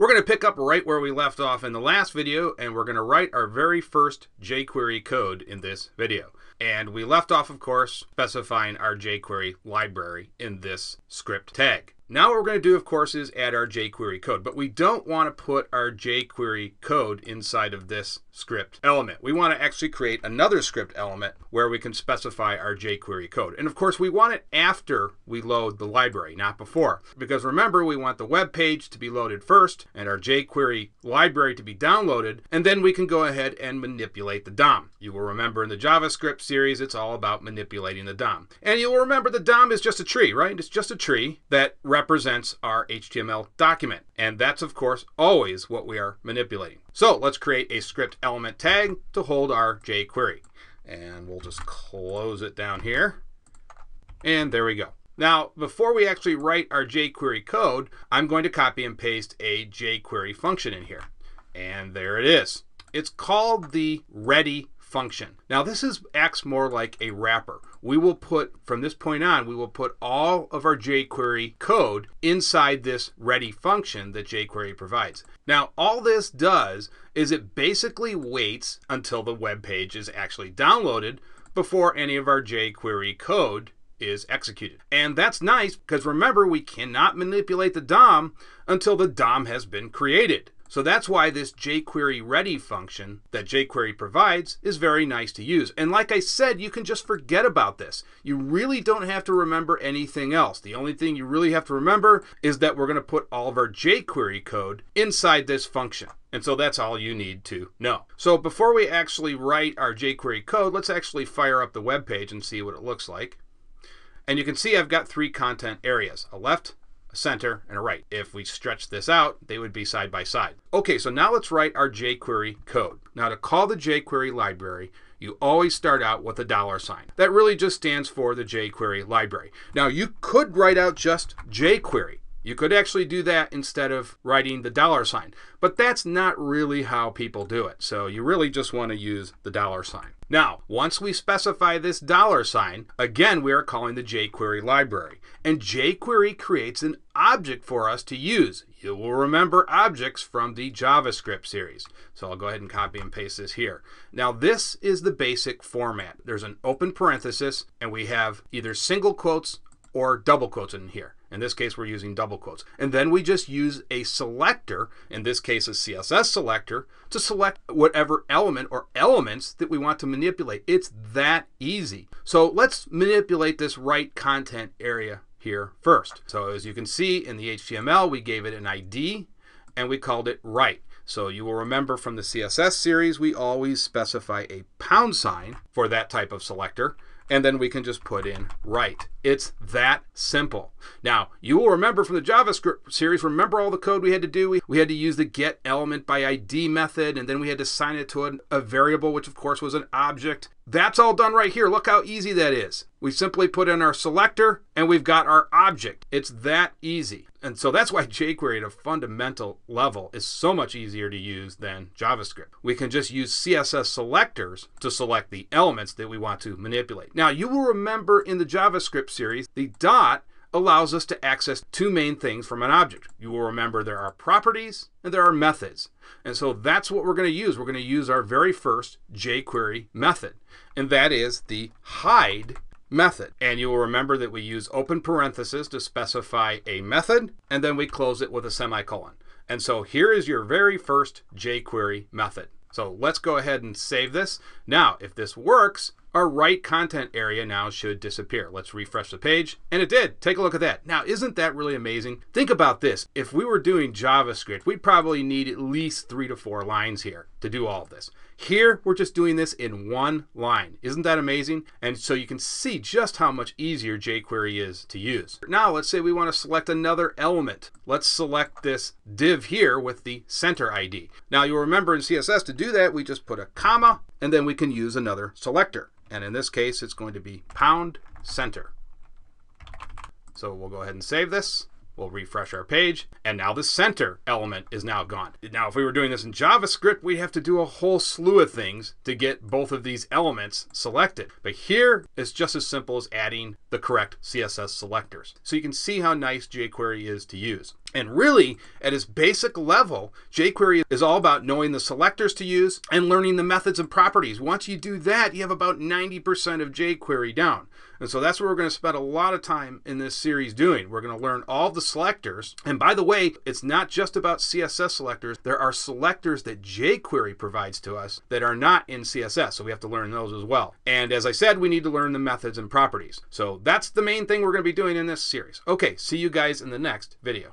We're going to pick up right where we left off in the last video, and we're going to write our very first jQuery code in this video. And we left off, of course, specifying our jQuery library in this script tag. Now what we're going to do, of course, is add our jQuery code, but we don't want to put our jQuery code inside of this script element. We want to actually create another script element where we can specify our jQuery code. And of course, we want it after we load the library, not before. Because remember, we want the web page to be loaded first and our jQuery library to be downloaded, and then we can go ahead and manipulate the DOM. You will remember in the JavaScript series, it's all about manipulating the DOM. And you'll remember the DOM is just a tree, right? It's just a tree that represents our HTML document. And that's, of course, always what we are manipulating. So let's create a script element tag to hold our jQuery. And we'll just close it down here. And there we go. Now, before we actually write our jQuery code, I'm going to copy and paste a jQuery function in here. And there it is. It's called the ready function. Now this is acts more like a wrapper. We will put, from this point on, we will put all of our jQuery code inside this ready function that jQuery provides. Now all this does is it basically waits until the web page is actually downloaded before any of our jQuery code is executed. And that's nice because remember, we cannot manipulate the DOM until the DOM has been created. So that's why this jQuery ready function that jQuery provides is very nice to use. And like I said, you can just forget about this. You really don't have to remember anything else. The only thing you really have to remember is that we're going to put all of our jQuery code inside this function. And so that's all you need to know. So before we actually write our jQuery code, let's actually fire up the web page and see what it looks like. And you can see I've got three content areas, a left, a center, and a right. If we stretch this out, they would be side by side. Okay, so now let's write our jQuery code. Now to call the jQuery library, you always start out with a dollar sign. That really just stands for the jQuery library. Now you could write out just jQuery. You could actually do that instead of writing the dollar sign, but that's not really how people do it. So you really just want to use the dollar sign. Now, once we specify this dollar sign, again, we are calling the jQuery library. And jQuery creates an object for us to use. You will remember objects from the JavaScript series. So I'll go ahead and copy and paste this here. Now, this is the basic format. There's an open parenthesis, and we have either single quotes or double quotes in here. In this case, we're using double quotes. And then we just use a selector, in this case a CSS selector, to select whatever element or elements that we want to manipulate. It's that easy. So let's manipulate this right content area here first. So as you can see in the HTML, we gave it an ID and we called it right. So you will remember from the CSS series, we always specify a pound sign for that type of selector and then we can just put in right. It's that simple. Now, you will remember from the JavaScript series, remember all the code we had to do? We, we had to use the get element by ID method, and then we had to assign it to a variable, which of course was an object. That's all done right here. Look how easy that is. We simply put in our selector and we've got our object. It's that easy. And so that's why jQuery at a fundamental level is so much easier to use than JavaScript. We can just use CSS selectors to select the elements that we want to manipulate. Now, you will remember in the JavaScript series, the dot allows us to access two main things from an object. You will remember there are properties and there are methods. And so that's what we're going to use. We're going to use our very first jQuery method, and that is the hide method. And you will remember that we use open parenthesis to specify a method, and then we close it with a semicolon. And so here is your very first jQuery method. So let's go ahead and save this. Now, if this works, our right content area now should disappear. Let's refresh the page, and it did. Take a look at that. Now, isn't that really amazing? Think about this. If we were doing JavaScript, we'd probably need at least three to four lines here to do all of this. Here, we're just doing this in one line. Isn't that amazing? And so you can see just how much easier jQuery is to use. Now, let's say we want to select another element. Let's select this div here with the center ID. Now, you'll remember in CSS to do that, we just put a comma, and then we can use another selector. And in this case, it's going to be pound center. So we'll go ahead and save this. We'll refresh our page, and now the center element is now gone. Now, if we were doing this in JavaScript, we'd have to do a whole slew of things to get both of these elements selected. But here, it's just as simple as adding the correct CSS selectors. So you can see how nice jQuery is to use. And really, at its basic level, jQuery is all about knowing the selectors to use and learning the methods and properties. Once you do that, you have about 90% of jQuery down. And so that's what we're going to spend a lot of time in this series doing. We're going to learn all the selectors. And by the way, it's not just about CSS selectors. There are selectors that jQuery provides to us that are not in CSS. So we have to learn those as well. And as I said, we need to learn the methods and properties. So that's the main thing we're going to be doing in this series. Okay, see you guys in the next video.